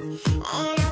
And